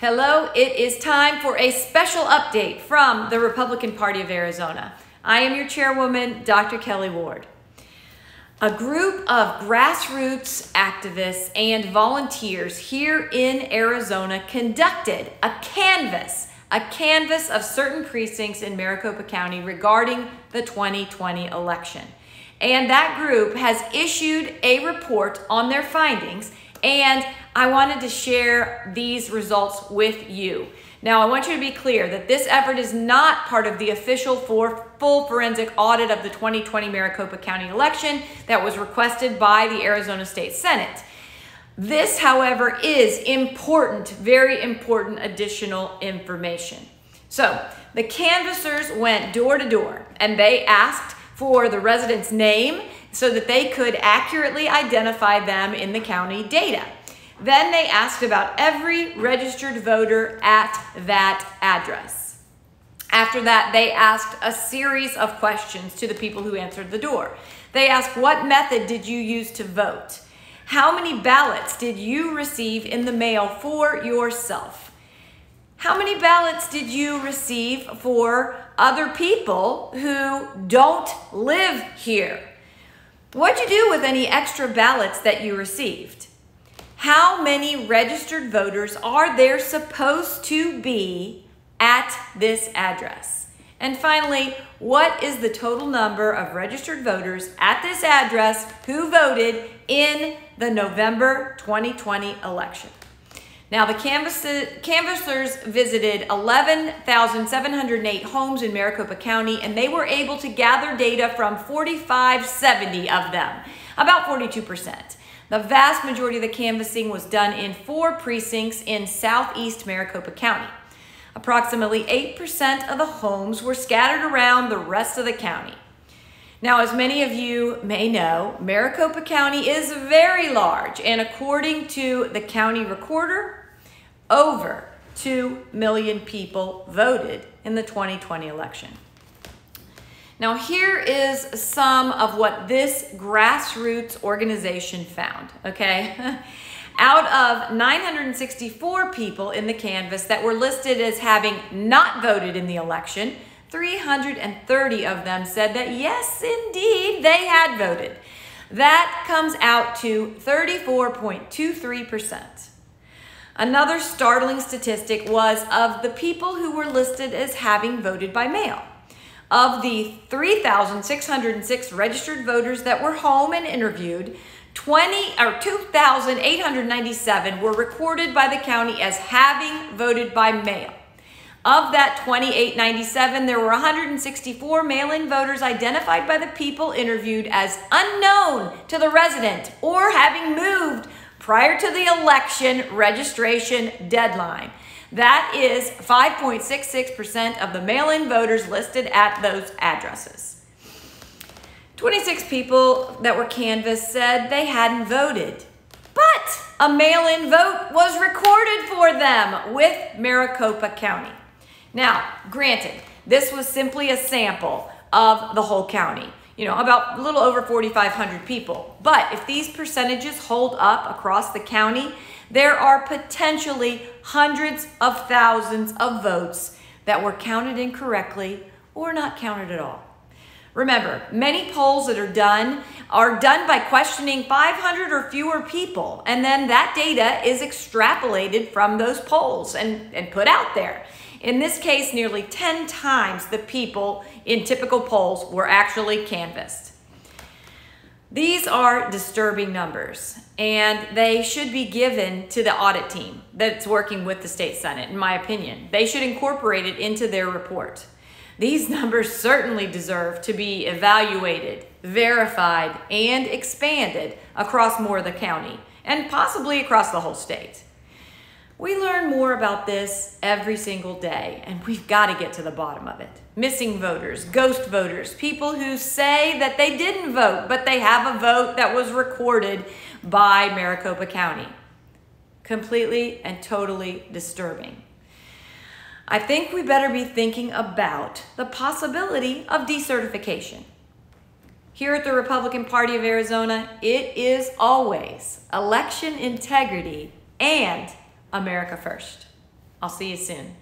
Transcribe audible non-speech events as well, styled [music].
Hello, it is time for a special update from the Republican Party of Arizona. I am your chairwoman, Dr. Kelli Ward. A group of grassroots activists and volunteers here in Arizona conducted a canvass, a canvass of certain precincts in Maricopa County regarding the 2020 election. And that group has issued a report on their findings and I wanted to share these results with you. Now, I want you to be clear that this effort is not part of the official full forensic audit of the 2020 Maricopa County election that was requested by the Arizona State Senate. This, however, is important, very important additional information. So, the canvassers went door to door and they asked for the resident's name so that they could accurately identify them in the county data. Then they asked about every registered voter at that address. After that, they asked a series of questions to the people who answered the door. They asked, What method did you use to vote? How many ballots did you receive in the mail for yourself? How many ballots did you receive for other people who don't live here? What'd you do with any extra ballots that you received? How many registered voters are there supposed to be at this address? And finally, what is the total number of registered voters at this address who voted in the November 2020 election? Now, the canvassers visited 11,708 homes in Maricopa County, and they were able to gather data from 4,570 of them, about 42%. The vast majority of the canvassing was done in four precincts in southeast Maricopa County. Approximately 8% of the homes were scattered around the rest of the county. Now, as many of you may know, Maricopa County is very large, and according to the county recorder, over 2 million people voted in the 2020 election. Now, here is some of what this grassroots organization found, okay? [laughs] Out of 964 people in the canvass that were listed as having not voted in the election, 330 of them said that yes, indeed, they had voted. That comes out to 34.23%. Another startling statistic was of the people who were listed as having voted by mail. Of the 3,606 registered voters that were home and interviewed, 20 or 2,897 were recorded by the county as having voted by mail. Of that 2897, there were 164 mail-in voters identified by the people interviewed as unknown to the resident or having moved prior to the election registration deadline. That is 5.66% of the mail-in voters listed at those addresses. 26 people that were canvassed said they hadn't voted, but a mail-in vote was recorded for them with Maricopa County. Now, granted, this was simply a sample of the whole county you know, about a little over 4,500 people. But if these percentages hold up across the county, there are potentially hundreds of thousands of votes that were counted incorrectly or not counted at all. Remember, many polls that are done are done by questioning 500 or fewer people, and then that data is extrapolated from those polls and, and put out there. In this case, nearly 10 times the people in typical polls were actually canvassed. These are disturbing numbers, and they should be given to the audit team that's working with the state senate, in my opinion. They should incorporate it into their report. These [laughs] numbers certainly deserve to be evaluated, verified, and expanded across more of the county, and possibly across the whole state. We learn more about this every single day, and we've got to get to the bottom of it. Missing voters, ghost voters, people who say that they didn't vote, but they have a vote that was recorded by Maricopa County. Completely and totally disturbing. I think we better be thinking about the possibility of decertification. Here at the Republican Party of Arizona, it is always election integrity and America first. I'll see you soon.